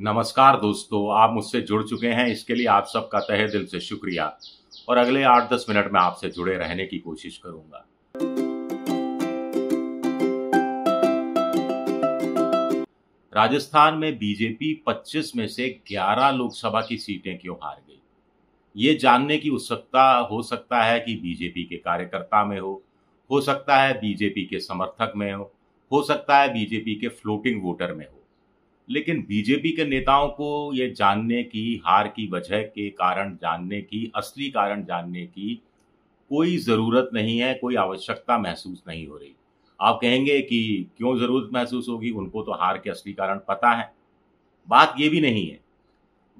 नमस्कार दोस्तों, आप मुझसे जुड़ चुके हैं। इसके लिए आप सबका तहे दिल से शुक्रिया। और अगले आठ दस मिनट में आपसे जुड़े रहने की कोशिश करूँगा। राजस्थान में बीजेपी 25 में से 11 लोकसभा की सीटें क्यों हार गई? ये जानने की उत्सुकता हो सकता है कि बीजेपी के कार्यकर्ता में हो हो सकता है बीजेपी के समर्थक में हो हो सकता है बीजेपी के फ्लोटिंग वोटर में हो। लेकिन बीजेपी के नेताओं को ये जानने की, हार की वजह के कारण जानने की, असली कारण जानने की कोई ज़रूरत नहीं है, कोई आवश्यकता महसूस नहीं हो रही। आप कहेंगे कि क्यों ज़रूरत महसूस होगी, उनको तो हार के असली कारण पता है। बात ये भी नहीं है।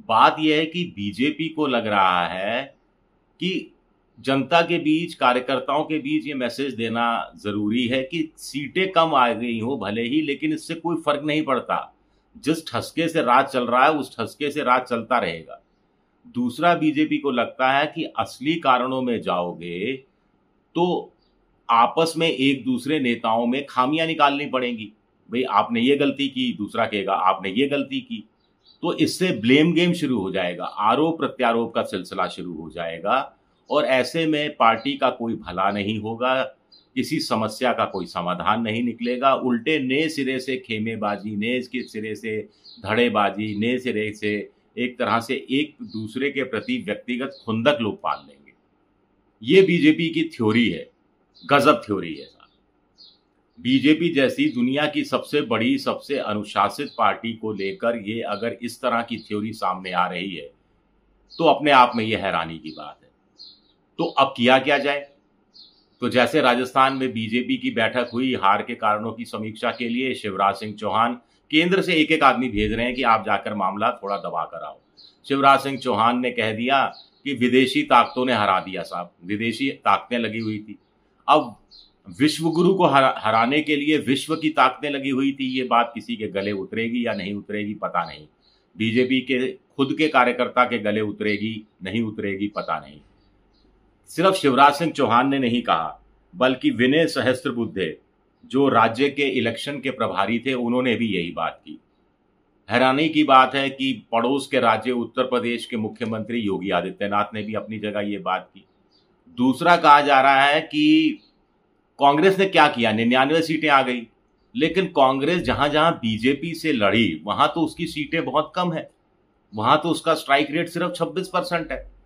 बात यह है कि बीजेपी को लग रहा है कि जनता के बीच, कार्यकर्ताओं के बीच ये मैसेज देना ज़रूरी है कि सीटें कम आ गई हो भले ही, लेकिन इससे कोई फ़र्क नहीं पड़ता। जिस ठसके से राज चल रहा है, उस ठसके से राज चलता रहेगा। दूसरा बीजेपी को लगता है कि असली कारणों में जाओगे तो आपस में एक दूसरे नेताओं में खामियाँ निकालनी पड़ेंगी। भाई, आपने ये गलती की, दूसरा कहेगा, आपने ये गलती की। तो इससे ब्लेम गेम शुरू हो जाएगा, आरोप प्रत्यारोप का सिलसिला शुरू हो जाएगा, और ऐसे में पार्टी का कोई भला नहीं होगा किसी समस्या का कोई समाधान नहीं निकलेगा। उल्टे नए सिरे से खेमेबाजी नए के सिरे से धड़ेबाजी नए सिरे से एक तरह से एक दूसरे के प्रति व्यक्तिगत खुंदक लोग पाल लेंगे। ये बीजेपी की थ्योरी है, गजब थ्योरी है बीजेपी जैसी दुनिया की सबसे बड़ी, सबसे अनुशासित पार्टी को लेकर ये अगर इस तरह की थ्योरी सामने आ रही है तो अपने आप में ये हैरानी की बात है। तो अब किया क्या जाए? तो जैसे राजस्थान में बीजेपी की बैठक हुई, हार के कारणों की समीक्षा के लिए शिवराज सिंह चौहान केंद्र से एक एक आदमी भेज रहे हैं कि आप जाकर मामला थोड़ा दबा कर आओ। शिवराज सिंह चौहान ने कह दिया कि विदेशी ताकतों ने हरा दिया साहब, विदेशी ताकतें लगी हुई थी। अब विश्व गुरु को हराने के लिए विश्व की ताकतें लगी हुई थी, ये बात किसी के गले उतरेगी या नहीं उतरेगी पता नहीं। बीजेपी के, खुद के कार्यकर्ता के गले उतरेगी, नहीं उतरेगी पता नहीं। सिर्फ़ शिवराज सिंह चौहान ने नहीं कहा, बल्कि विनय सहस्त्र जो राज्य के इलेक्शन के प्रभारी थे, उन्होंने भी यही बात की। हैरानी की बात है कि पड़ोस के राज्य उत्तर प्रदेश के मुख्यमंत्री योगी आदित्यनाथ ने भी अपनी जगह ये बात की। दूसरा कहा जा रहा है कि कांग्रेस ने क्या किया? निन्यानवे सीटें आ गई। लेकिन कांग्रेस जहाँ जहाँ बीजेपी से लड़ी, वहाँ तो उसकी सीटें बहुत कम है। वहाँ तो उसका स्ट्राइक रेट सिर्फ़ 26 परसेंट है।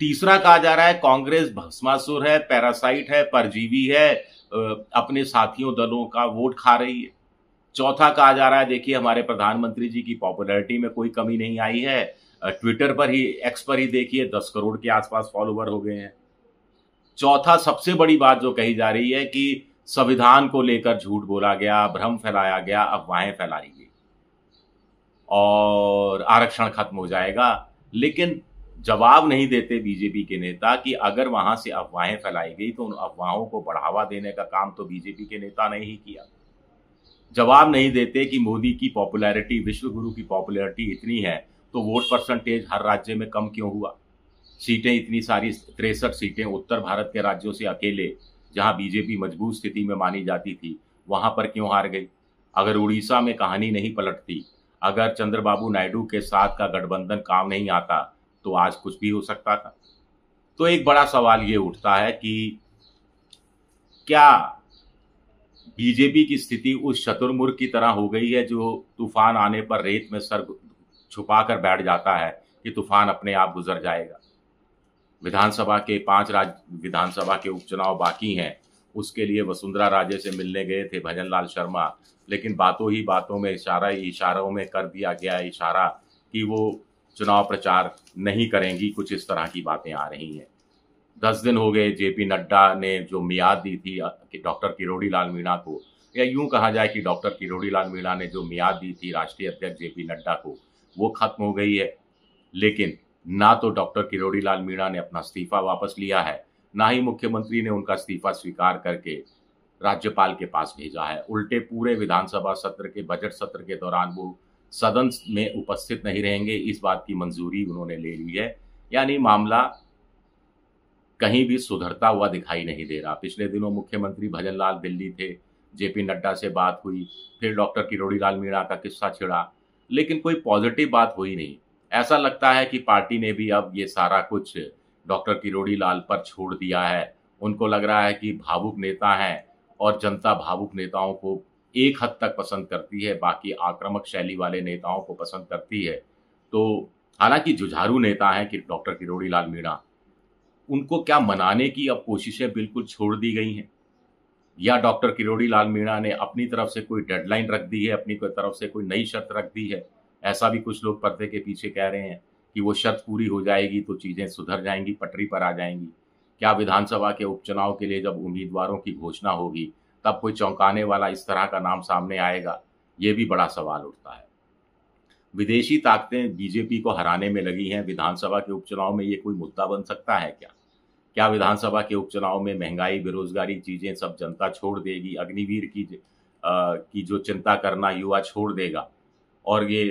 तीसरा कहा जा रहा है, कांग्रेस भस्मासुर है, पैरासाइट है, परजीवी है अपने साथियों दलों का वोट खा रही है। चौथा कहा जा रहा है, देखिए, हमारे प्रधानमंत्री जी की पॉपुलैरिटी में कोई कमी नहीं आई है। ट्विटर पर ही, एक्स पर ही देखिए, दस करोड़ के आसपास फॉलोवर हो गए हैं। चौथा सबसे बड़ी बात जो कही जा रही है कि संविधान को लेकर झूठ बोला गया, भ्रम फैलाया गया, अफवाहें फैलाई गई। और आरक्षण खत्म हो जाएगा, लेकिन जवाब नहीं देते बीजेपी के नेता कि अगर वहाँ से अफवाहें फैलाई गई तो उन अफवाहों को बढ़ावा देने का काम तो बीजेपी के नेता ने ही किया। जवाब नहीं देते कि मोदी की पॉपुलैरिटी विश्व गुरु की पॉपुलैरिटी इतनी है तो वोट परसेंटेज हर राज्य में कम क्यों हुआ? सीटें इतनी सारी, तिरसठ सीटें उत्तर भारत के राज्यों से अकेले, जहाँ बीजेपी मज़बूत स्थिति में मानी जाती थी, वहाँ पर क्यों हार गई? अगर उड़ीसा में कहानी नहीं पलटती, अगर चंद्रबाबू नायडू के साथ का गठबंधन काम नहीं आता तो आज कुछ भी हो सकता था। तो एक बड़ा सवाल ये उठता है कि क्या बीजेपी की स्थिति उस शतुर्मुर्ग की तरह हो गई है जो तूफ़ान आने पर रेत में सर छुपा कर बैठ जाता है कि तूफ़ान अपने आप गुजर जाएगा? विधानसभा के पाँच राज्य विधानसभा के उपचुनाव बाकी हैं। उसके लिए वसुंधरा राजे से मिलने गए थे भजन लाल शर्मा। लेकिन बातों ही बातों में, इशारा इशारों में कर दिया गया इशारा कि वो चुनाव प्रचार नहीं करेंगी, कुछ इस तरह की बातें आ रही हैं। दस दिन हो गए, जेपी नड्डा ने जो मियाद दी थी कि डॉक्टर किरोड़ी लाल मीणा को, या यूँ कहा जाए कि डॉक्टर किरोड़ी लाल मीणा ने जो मियाद दी थी, राष्ट्रीय अध्यक्ष जेपी नड्डा को, वो खत्म हो गई है। लेकिन ना तो डॉक्टर किरोड़ी लाल मीणा ने अपना इस्तीफा वापस लिया है, ना ही मुख्यमंत्री ने उनका इस्तीफा स्वीकार करके राज्यपाल के पास भेजा है। उल्टे पूरे विधानसभा सत्र के, बजट सत्र के दौरान वो सदन में उपस्थित नहीं रहेंगे, इस बात की मंजूरी उन्होंने ले ली है। यानी मामला कहीं भी सुधरता हुआ दिखाई नहीं दे रहा। पिछले दिनों मुख्यमंत्री भजन लाल दिल्ली थे, जेपी नड्डा से बात हुई, फिर डॉक्टर किरोड़ी लाल मीणा का किस्सा छिड़ा, लेकिन कोई पॉजिटिव बात हुई नहीं। ऐसा लगता है कि पार्टी ने भी अब ये सारा कुछ डॉक्टर किरोड़ी लाल पर छोड़ दिया है। उनको लग रहा है कि भावुक नेता हैं और जनता भावुक नेताओं को एक हद तक पसंद करती है, बाकी आक्रामक शैली वाले नेताओं को पसंद करती है। तो हालाँकि जुझारू नेता हैं कि डॉक्टर किरोड़ी लाल मीणा, उनको क्या मनाने की अब कोशिशें बिल्कुल छोड़ दी गई हैं? या डॉक्टर किरोड़ी लाल मीणा ने अपनी तरफ़ से कोई डेडलाइन रख दी है, अपनी तरफ़ से कोई नई शर्त रख दी है? ऐसा भी कुछ लोग पर्दे के पीछे कह रहे हैं कि वो शर्त पूरी हो जाएगी तो चीज़ें सुधर जाएँगी, पटरी पर आ जाएँगी। क्या विधानसभा के उपचुनाव के लिए जब उम्मीदवारों की घोषणा होगी तब कोई चौंकाने वाला इस तरह का नाम सामने आएगा ये भी बड़ा सवाल उठता है। विदेशी ताकतें बीजेपी को हराने में लगी हैं। विधानसभा के उपचुनाव में ये कोई मुद्दा बन सकता है क्या? क्या विधानसभा के उपचुनाव में महँगाई बेरोजगारी चीज़ें सब जनता छोड़ देगी? अग्निवीर की आ, की जो चिंता करना युवा छोड़ देगा। और ये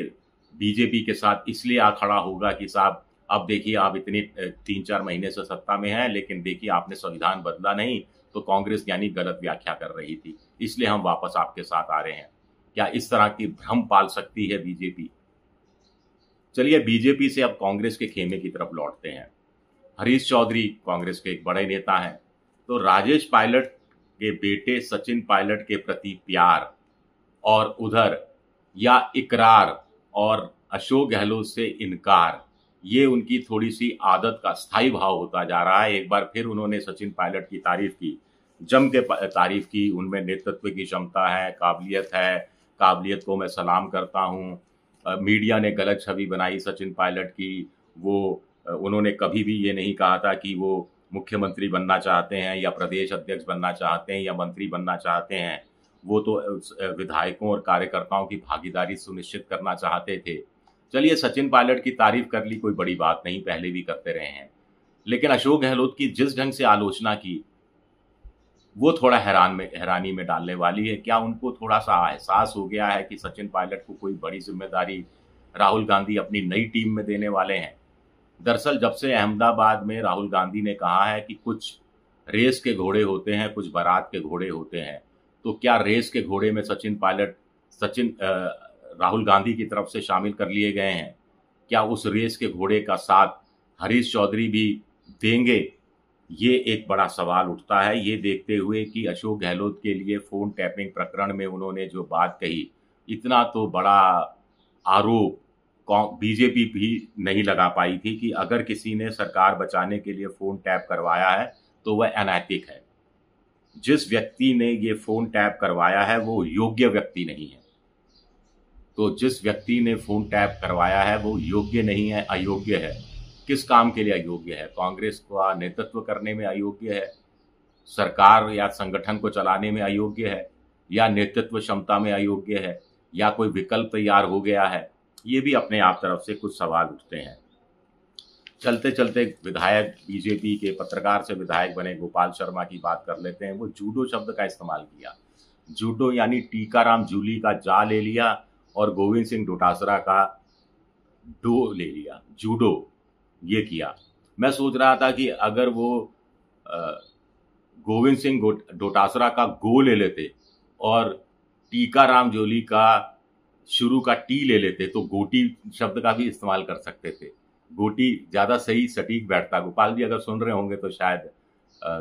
बीजेपी के साथ इसलिए आ खड़ा होगा कि साहब अब देखिए आप इतने तीन चार महीने से सत्ता में हैं लेकिन देखिए आपने संविधान बदला नहीं। तो कांग्रेस यानी गलत व्याख्या कर रही थी, इसलिए हम वापस आपके साथ आ रहे हैं। क्या इस तरह की भ्रम पाल सकती है बीजेपी? चलिए, बीजेपी से अब कांग्रेस के खेमे की तरफ़ लौटते हैं। हरीश चौधरी कांग्रेस के एक बड़े नेता हैं। तो राजेश पायलट के बेटे सचिन पायलट के प्रति प्यार और उधर या इकरार और अशोक गहलोत से इनकार। ये उनकी थोड़ी सी आदत का स्थायी भाव होता जा रहा है। एक बार फिर उन्होंने सचिन पायलट की तारीफ़ की। जम के तारीफ़ की, उनमें नेतृत्व की क्षमता है, काबिलियत है। काबिलियत को मैं सलाम करता हूँ। मीडिया ने गलत छवि बनाई सचिन पायलट की। वो उन्होंने कभी भी ये नहीं कहा था कि वो मुख्यमंत्री बनना चाहते हैं या प्रदेश अध्यक्ष बनना चाहते हैं या मंत्री बनना चाहते हैं। वो तो विधायकों और कार्यकर्ताओं की भागीदारी सुनिश्चित करना चाहते थे। चलिए सचिन पायलट की तारीफ़ कर ली, कोई बड़ी बात नहीं, पहले भी करते रहे हैं। लेकिन अशोक गहलोत की जिस ढंग से आलोचना की, वो थोड़ा हैरान में, हैरानी में डालने वाली है। क्या उनको थोड़ा सा एहसास हो गया है कि सचिन पायलट को कोई बड़ी ज़िम्मेदारी राहुल गांधी अपनी नई टीम में देने वाले हैं? दरअसल जब से अहमदाबाद में राहुल गांधी ने कहा है कि कुछ रेस के घोड़े होते हैं, कुछ बारात के घोड़े होते हैं तो क्या रेस के घोड़े में सचिन पायलट, सचिन राहुल गांधी की तरफ़ से शामिल कर लिए गए हैं। क्या उस रेस के घोड़े का साथ हरीश चौधरी भी देंगे? ये एक बड़ा सवाल उठता है। ये देखते हुए कि अशोक गहलोत के लिए फ़ोन टैपिंग प्रकरण में उन्होंने जो बात कही, इतना तो बड़ा आरोप बीजेपी भी नहीं लगा पाई थी कि अगर किसी ने सरकार बचाने के लिए फ़ोन टैप करवाया है तो वह अनैतिक है। जिस व्यक्ति ने ये फ़ोन टैप करवाया है, वो योग्य व्यक्ति नहीं है। तो जिस व्यक्ति ने फ़ोन टैप करवाया है, वो योग्य नहीं है, अयोग्य है। किस काम के लिए अयोग्य है? कांग्रेस का नेतृत्व करने में अयोग्य है? सरकार या संगठन को चलाने में अयोग्य है? या नेतृत्व क्षमता में अयोग्य है? या कोई विकल्प तैयार हो गया है? ये भी अपने आप तरफ़ से कुछ सवाल उठते हैं। चलते चलते विधायक, बीजेपी के पत्रकार से विधायक बने गोपाल शर्मा की बात कर लेते हैं। वो जूडो शब्द का इस्तेमाल किया। जूडो यानी टीकाराम जूली का जा ले लिया। और गोविंद सिंह डोटासरा का डो ले लिया, जूडो, ये किया। मैं सोच रहा था कि अगर वो गोविंद सिंह डोटासरा का गो ले लेते और टीकाराम जोली का शुरू का टी ले लेते तो गोटी शब्द का भी इस्तेमाल कर सकते थे। गोटी ज़्यादा सही, सटीक बैठता। गोपाल जी अगर सुन रहे होंगे तो शायद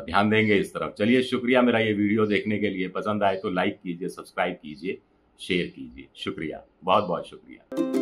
ध्यान देंगे इस तरफ़। चलिए, शुक्रिया मेरा ये वीडियो देखने के लिए। पसंद आए तो लाइक कीजिए, सब्सक्राइब कीजिए। शेयर कीजिए। शुक्रिया। बहुत बहुत शुक्रिया।